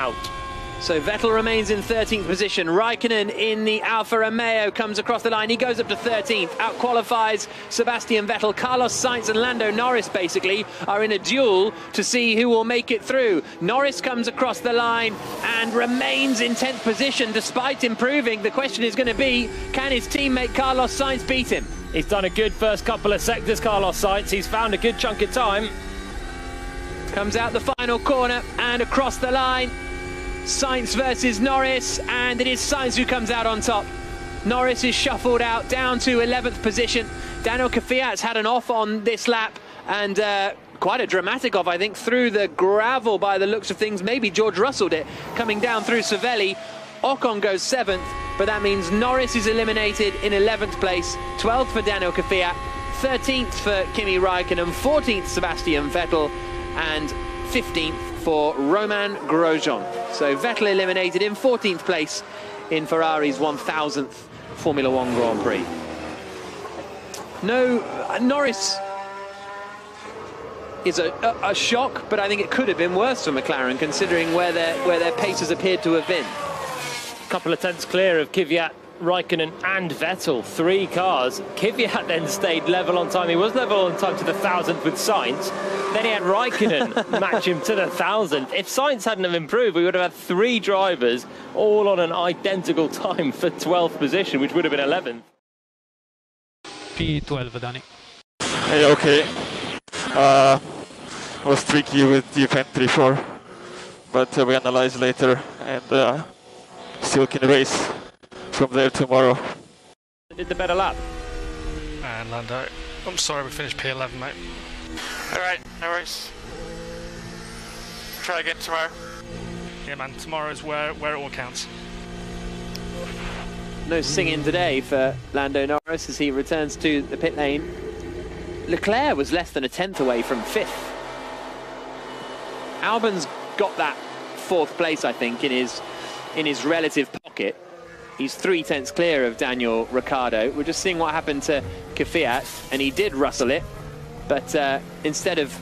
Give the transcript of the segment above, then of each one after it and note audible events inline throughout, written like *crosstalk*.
out. So Vettel remains in 13th position. Raikkonen in the Alfa Romeo comes across the line. He goes up to 13th. Out qualifies Sebastian Vettel. Carlos Sainz and Lando Norris basically are in a duel to see who will make it through. Norris comes across the line and remains in 10th position despite improving. The question is going to be, can his teammate Carlos Sainz beat him? He's done a good first couple of sectors, Carlos Sainz. He's found a good chunk of time. Comes out the final corner and across the line. Sainz versus Norris, and it is Sainz who comes out on top. Norris is shuffled out down to 11th position. Daniel Kvyat's had an off on this lap, and uh, quite a dramatic off, I think, through the gravel by the looks of things. Maybe George Russell did, coming down through Savelli. Ocon goes seventh, but that means Norris is eliminated in 11th place, 12th for Daniel Kvyat, 13th for Kimi Raikkonen, 14th Sebastian Vettel, and 15th for Romain Grosjean. So Vettel eliminated in 14th place in Ferrari's 1000th Formula One Grand Prix. No, uh, Norris is a, a, a, shock, but I think it could have been worse for McLaren considering where their where their paces appeared to have been. A couple of tenths clear of Kvyat Raikkonen and Vettel, three cars. Kvyat then stayed level on time. He was level on time to the thousandth with Sainz. Then he had Raikkonen *laughs* match him to the thousandth. If Sainz hadn't have improved, we would have had three drivers all on an identical time for 12th position, which would have been 11th. P12, Danny. Hey, okay. Uh, was tricky with the DFM 3-4, but uh, we analyzed later and uh, still can race from there tomorrow. Did the better lap? And Lando, I'm sorry we finished P11, mate. Alright, no worries. Try again tomorrow. Yeah, man, tomorrow's where, where it all counts. No singing today for Lando Norris as he returns to the pit lane. Leclerc was less than a tenth away from fifth. Albon's got that fourth place, I think, in his in his relative pocket. He's three tenths clear of Daniel Ricciardo. We're just seeing what happened to Kvyat, and he did rustle it, but uh, instead of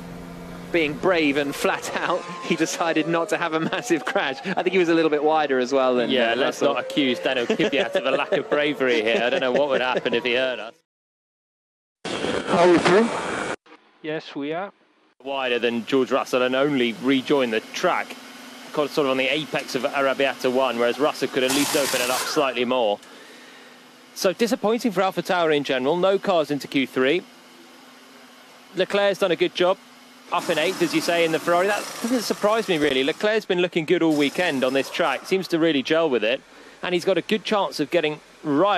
being brave and flat *laughs* out, he decided not to have a massive crash. I think he was a little bit wider as well than Yeah, uh, let's not accuse Daniel Kvyat of a lack of bravery here. I don't know what would happen if he hurt us. Are we through? Yes, we are. Wider than George Russell and only rejoin the track sort of on the apex of Arrabbiata 1, whereas Russell could at least open it up slightly more. So disappointing for AlphaTauri in general. No cars into Q3. Leclerc's done a good job. Up in eighth, as you say, in the Ferrari. That doesn't surprise me, really. Leclerc's been looking good all weekend on this track. Seems to really gel with it. And he's got a good chance of getting right